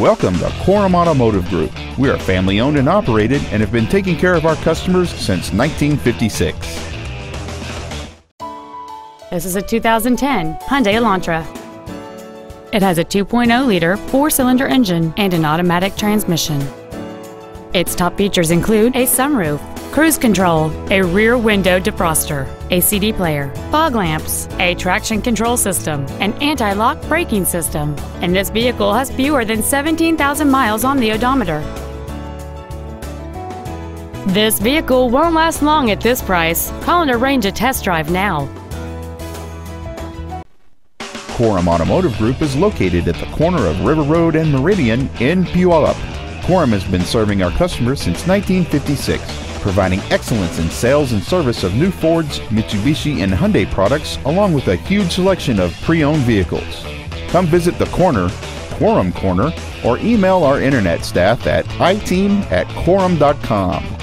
Welcome to Korum Automotive Group. We are family owned and operated and have been taking care of our customers since 1956. This is a 2010 Hyundai Elantra. It has a 2.0-liter four-cylinder engine and an automatic transmission. Its top features include a sunroof, cruise control, a rear window defroster, a CD player, fog lamps, a traction control system, an anti-lock braking system, and this vehicle has fewer than 17,000 miles on the odometer. This vehicle won't last long at this price. Call and arrange a test drive now. Korum Automotive Group is located at the corner of River Road and Meridian in Puyallup. Korum has been serving our customers since 1956, providing excellence in sales and service of new Fords, Mitsubishi, and Hyundai products, along with a huge selection of pre-owned vehicles. Come visit the corner, Korum Corner, or email our internet staff at iteam at korum.com.